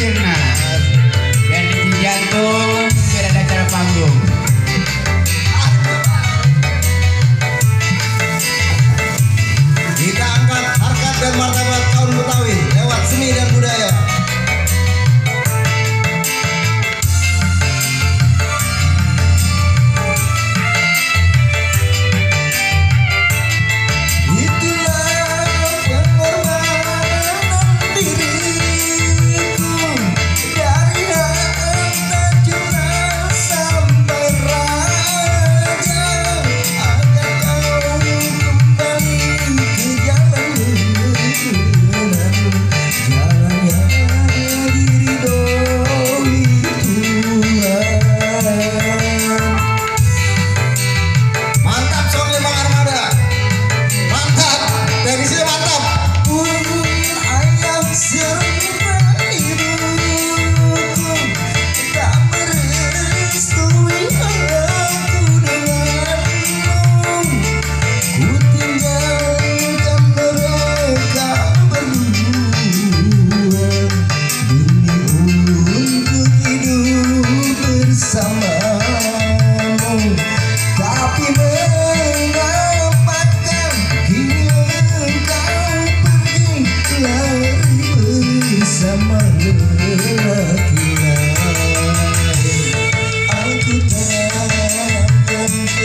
Jenna.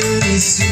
Let.